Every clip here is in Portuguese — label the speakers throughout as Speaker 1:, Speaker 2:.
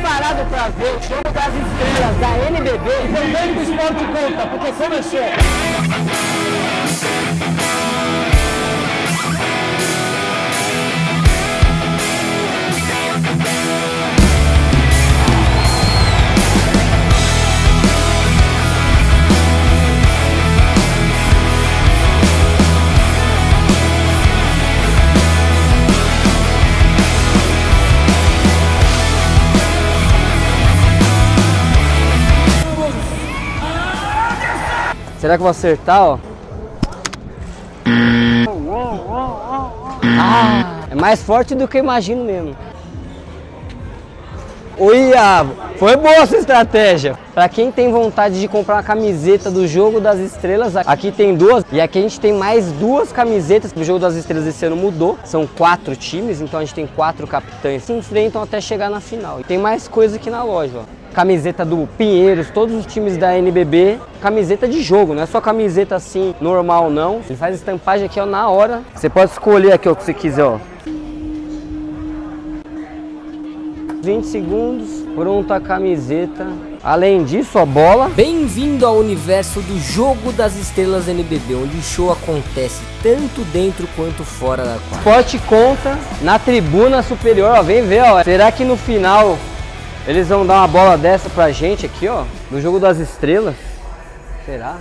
Speaker 1: preparado para ver o jogo das estrelas da NBB? Então vem pro Esporte Conta, porque começou! Será que eu vou acertar, ó? Ah, é mais forte do que eu imagino mesmo. Oi, foi boa essa estratégia. Para quem tem vontade de comprar uma camiseta do Jogo das Estrelas, aqui tem duas. E aqui a gente tem mais duas camisetas. O Jogo das Estrelas esse ano mudou. São quatro times, então a gente tem quatro capitães se enfrentam até chegar na final. E tem mais coisa aqui na loja, ó camiseta do Pinheiros, todos os times da NBB, camiseta de jogo, não é só camiseta assim normal não. Ele faz estampagem aqui ó, na hora. Você pode escolher aqui ó, o que você quiser, ó. 20 segundos, pronta a camiseta. Além disso, a bola.
Speaker 2: Bem-vindo ao universo do Jogo das Estrelas NBB, onde o show acontece tanto dentro quanto fora da quadra.
Speaker 1: Esporte conta na tribuna superior, ó, vem ver, ó. Será que no final eles vão dar uma bola dessa pra gente aqui, ó, no jogo das estrelas. Será?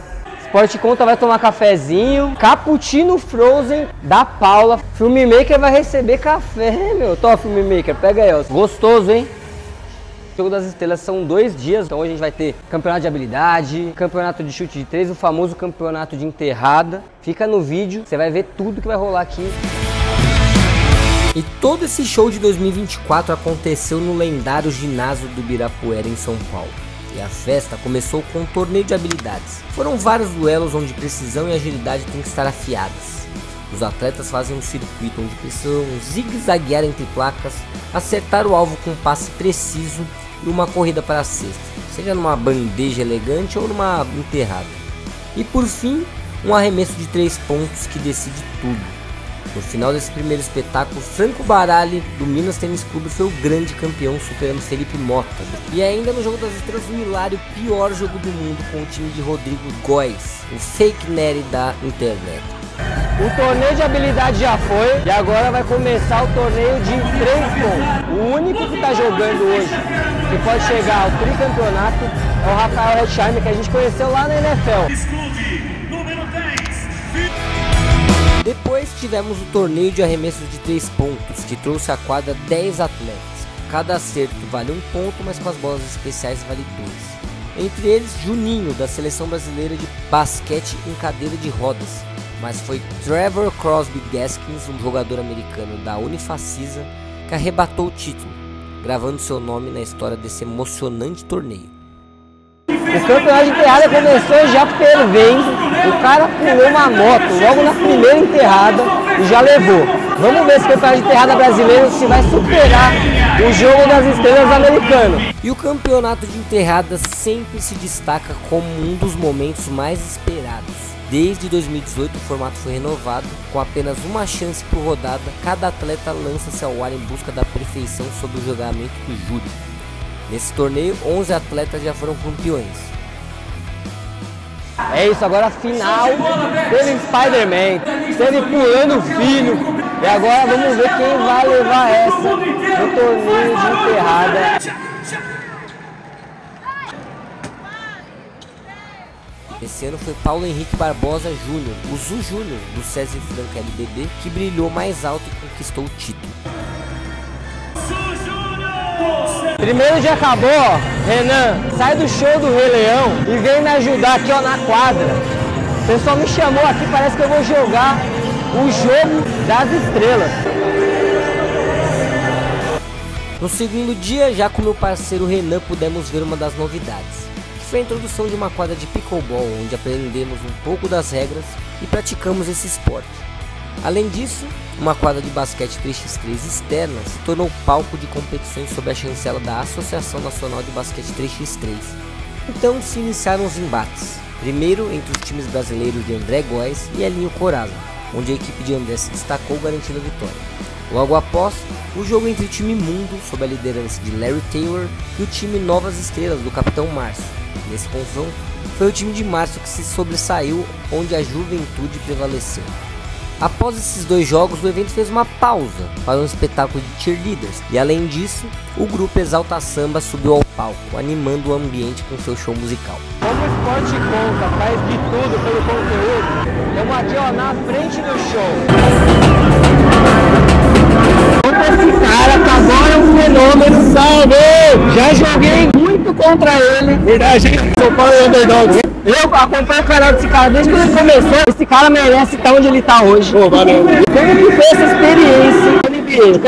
Speaker 1: Sport Conta vai tomar cafezinho, cappuccino frozen da Paula. Filmmaker vai receber café, meu. Tó, Filmmaker, pega aí, ó. Gostoso, hein? O jogo das estrelas são dois dias, então hoje a gente vai ter campeonato de habilidade, campeonato de chute de três, o famoso campeonato de enterrada. Fica no vídeo, você vai ver tudo que vai rolar aqui.
Speaker 2: E todo esse show de 2024 aconteceu no lendário ginásio do Birapuera em São Paulo. E a festa começou com um torneio de habilidades. Foram vários duelos onde precisão e agilidade têm que estar afiadas. Os atletas fazem um circuito onde precisam zigue-zaguear entre placas, acertar o alvo com um passe preciso e uma corrida para a cesta, seja numa bandeja elegante ou numa enterrada. E por fim, um arremesso de três pontos que decide tudo. No final desse primeiro espetáculo, Franco Barali, do Minas Tênis Clube, foi o grande campeão, superando Felipe Mota. E ainda no Jogo das Estrelas, o hilário pior jogo do mundo com o time de Rodrigo Góes, o fake Nery da internet.
Speaker 1: O torneio de habilidade já foi e agora vai começar o torneio de três pontos. O único que está jogando hoje, que pode chegar ao tricampeonato, é o Rafael Hetzheimer, que a gente conheceu lá na NFL.
Speaker 2: Tivemos o torneio de arremessos de 3 pontos, que trouxe à quadra 10 atletas. Cada acerto vale um ponto, mas com as bolas especiais vale 2. Entre eles, Juninho, da seleção brasileira de basquete em cadeira de rodas. Mas foi Trevor Crosby Gaskins, um jogador americano da Unifacisa, que arrebatou o título, gravando seu nome na história desse emocionante torneio.
Speaker 1: O campeonato de enterrada começou já fervendo. O cara pulou uma moto logo na primeira enterrada e já levou. Vamos ver se o campeonato de enterrada brasileiro se vai superar o jogo das estrelas americano.
Speaker 2: E o campeonato de enterrada sempre se destaca como um dos momentos mais esperados. Desde 2018 o formato foi renovado, com apenas uma chance por rodada, cada atleta lança-se ao ar em busca da perfeição sob o julgamento do júri. Nesse torneio, 11 atletas já foram campeões.
Speaker 1: É isso, agora a final teve Spider-Man, teve pulando filho. E agora vamos ver quem vai levar essa no torneio de enterrada.
Speaker 2: Esse ano foi Paulo Henrique Barbosa Júnior, o Zu Júnior, do César Franca LBB, que brilhou mais alto e conquistou o título.
Speaker 1: Primeiro já acabou, ó. Renan, sai do show do Rei Leão e vem me ajudar aqui ó, na quadra. O pessoal me chamou aqui, parece que eu vou jogar o jogo das estrelas.
Speaker 2: No segundo dia, já com meu parceiro Renan, pudemos ver uma das novidades, que foi a introdução de uma quadra de pickleball, onde aprendemos um pouco das regras e praticamos esse esporte. Além disso, uma quadra de basquete 3x3 externa se tornou palco de competições sob a chancela da Associação Nacional de Basquete 3x3. Então se iniciaram os embates, primeiro entre os times brasileiros de André Góes e Elinho Coraza, onde a equipe de André se destacou garantindo a vitória. Logo após, o jogo entre o time Mundo, sob a liderança de Larry Taylor, e o time Novas Estrelas, do Capitão Márcio. Nesse confronto, foi o time de Márcio que se sobressaiu, onde a juventude prevaleceu. Após esses dois jogos, o evento fez uma pausa para um espetáculo de cheerleaders, e além disso, o grupo Exalta Samba subiu ao palco, animando o ambiente com seu show musical.
Speaker 1: Como o esporte conta, faz de tudo pelo conteúdo, estamos aqui ó, na frente do show. Esse cara que agora é um fenômeno, salve! Já joguei muito contra ele.
Speaker 3: Verdade, São Paulo é underdog.
Speaker 1: Eu acompanho o canal desse cara desde quando ele começou. Esse cara merece estar onde ele está hoje.
Speaker 3: Pô, valeu.
Speaker 1: Como que foi essa experiência?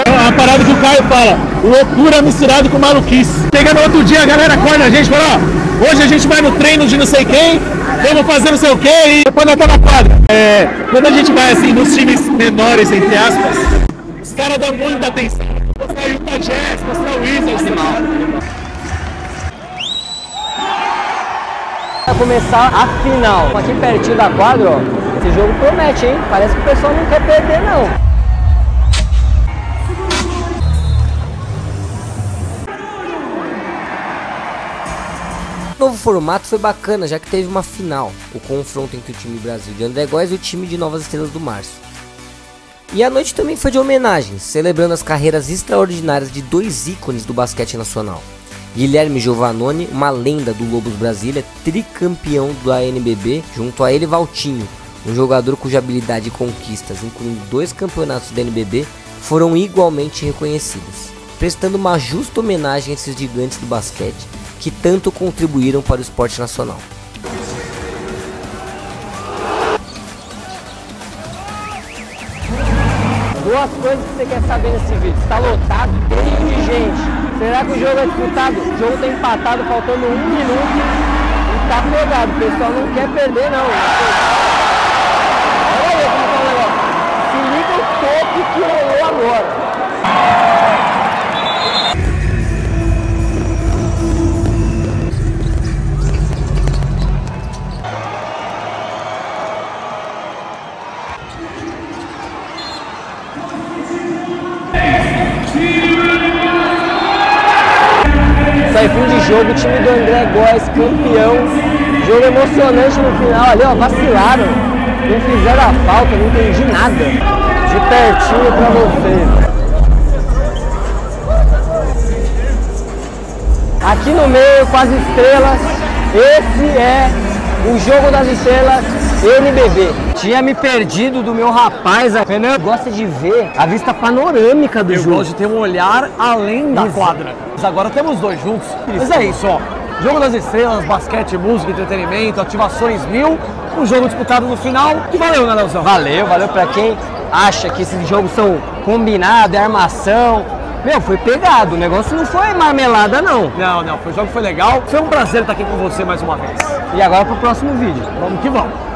Speaker 3: É uma parada que o Caio fala, loucura misturada com maluquice. Chega no outro dia, a galera acorda a gente e fala, ó, hoje a gente vai no treino de não sei quem, vamos fazer não sei o quê e depois nós tá na quadra. É, quando a gente vai assim nos times menores, entre aspas, os caras dão muita atenção. Mostrar o Utah Jazz, mostrar o Wizards.
Speaker 1: Vai começar a final. Aqui pertinho da quadra, ó. Esse jogo promete, hein? Parece que o pessoal não quer perder, não.
Speaker 2: O novo formato foi bacana, já que teve uma final, o confronto entre o time Brasil de André Góes e o time de Novas Estrelas do Março. E a noite também foi de homenagens, celebrando as carreiras extraordinárias de dois ícones do basquete nacional. Guilherme Giovannone, uma lenda do Lobos Brasília, tricampeão da NBB, junto a ele Valtinho, um jogador cuja habilidade e conquistas, incluindo dois campeonatos da NBB, foram igualmente reconhecidas, prestando uma justa homenagem a esses gigantes do basquete que tanto contribuíram para o esporte nacional.
Speaker 1: Duas coisas que você quer saber nesse vídeo. Está lotado, de gente. Será que o jogo é disputado? O jogo está empatado, faltando um minuto. E tá pegado. O pessoal não quer perder, não. Olha aí como tá o negócio. Se liga o toque que rolou agora. Jogo, o time do André Góes campeão. Jogo emocionante no final ali, ó, vacilaram. Não fizeram a falta, não entendi nada. De pertinho pra vocês. Aqui no meio, com as estrelas, esse é o jogo das estrelas NBB. Tinha me perdido do meu rapaz, a Renan gosta de ver a vista panorâmica do
Speaker 3: Eu
Speaker 1: jogo.
Speaker 3: gosto de ter um olhar além da
Speaker 1: Isso.
Speaker 3: quadra. Mas agora temos dois juntos. Mas é isso, ó. Jogo das estrelas, basquete, música, entretenimento, ativações mil. Um jogo disputado no final. E valeu, né, Leozão?
Speaker 1: Valeu, valeu pra quem acha que esses jogos são combinados, é armação. Meu, foi pegado, o negócio não foi marmelada não.
Speaker 3: Não, não, foi, o jogo foi legal. Foi um prazer estar aqui com você mais uma vez.
Speaker 1: E agora pro próximo vídeo.
Speaker 3: Vamos que vamos.